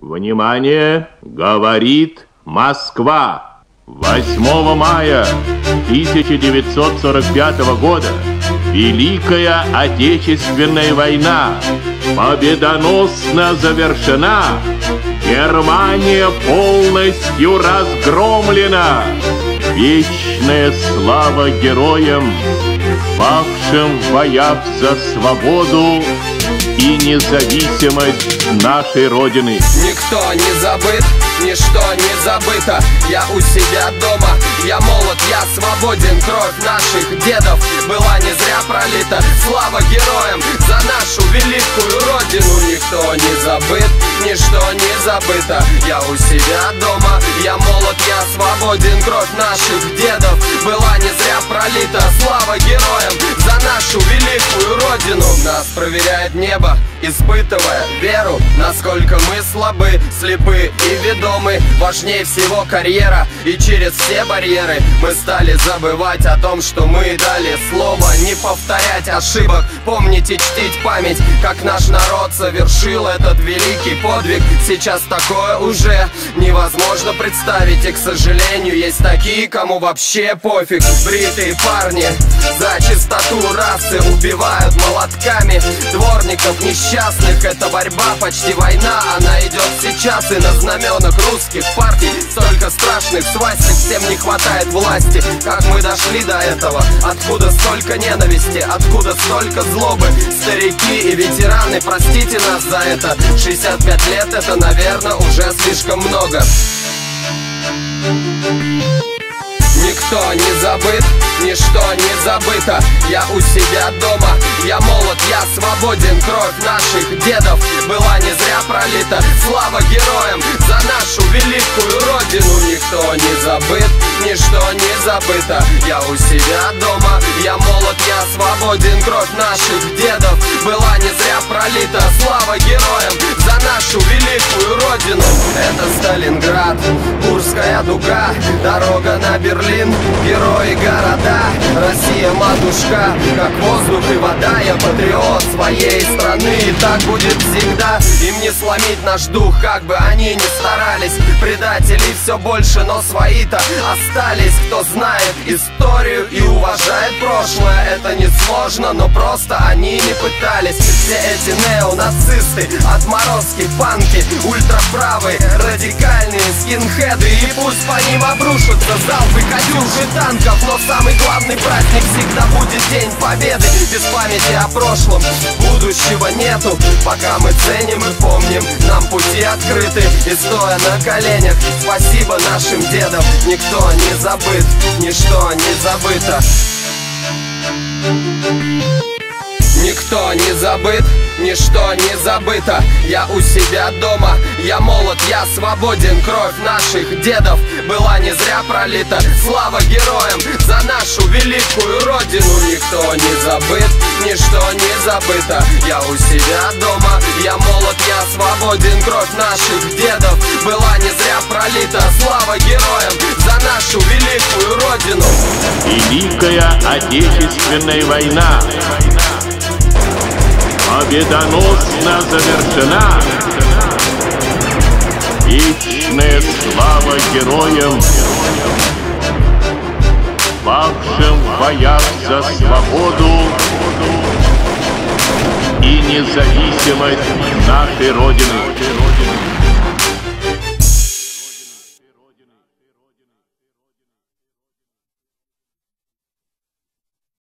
Внимание! Говорит Москва! 8 мая 1945 года Великая Отечественная война победоносно завершена. Германия полностью разгромлена. Вечная слава героям, павшим в боях за свободу и независимость нашей Родины. Никто не забыт, ничто не забыто. Я у себя дома, я молод, я свободен. Кровь наших дедов была не зря пролита. Слава героям за нашу великую Родину. Никто не забыт, ничто не забыто. Я у себя дома, я молод, я свободен. Кровь наших дедов была не зря пролита. Слава героям за нашу Нас проверяет небо, испытывая веру Насколько мы слабы, слепы и ведомы. Важнее всего карьера и через все барьеры Мы стали забывать о том, что мы дали слово. Не повторять ошибок, помнить и чтить память Как наш народ совершил этот великий подвиг. Сейчас такое уже невозможно представить И, к сожалению, есть такие, кому вообще пофиг. Бритые парни за чистоту расы Убивают молотками дворников несчастных Это борьба, почти война, она идет сейчас И на знаменах русских партий Столько страшных свастик, всем не хватает власти Как мы дошли до этого? Откуда столько ненависти? Откуда столько злобы? Старики и ветераны, простите нас за это 65 лет это, наверное, уже слишком много Никто не забыт, ничто не забыто. Я у себя дома, я молод, я свободен. Кровь наших дедов была не зря пролита. Слава героям за нашу великую родину. Никто не забыт, ничто не забыто. Я у себя дома, я молод, я свободен. Кровь наших дедов была не зря пролита. Слава героям за нашу великую родину. Это Сталинград, Курская дуга Дорога на Берлин, герои города Россия матушка, как воздух и вода Я патриот своей страны. И так будет всегда. Им не сломить наш дух, как бы они ни старались. Предателей все больше, но свои-то остались. Кто знает историю и уважает прошлое Это не сложно, но просто они не пытались. Все эти неонацисты, отморозки, панки Ультраправые, радикальные скинхеды. И пусть по ним обрушатся залпы катюши танков Но самый главный праздник всегда будет День Победы. Без памяти о прошлом будущего нету. Пока мы ценим и помним, нам пути открыты. И стоя на коленях, спасибо нашим дедам. Никто не забыт, ничто не забыто Никто не забыт, ничто не забыто. Я у себя дома, я молод, я свободен. Кровь наших дедов была не зря пролита. Слава героям за нашу великую родину. Никто не забыт, ничто не забыто. Я у себя дома, я молод, я свободен. Кровь наших дедов была не зря пролита. Слава героям за нашу великую родину. Великая Отечественная война победоносно завершена. Вечная слава героям, павшим в боях за свободу и независимость нашей Родины.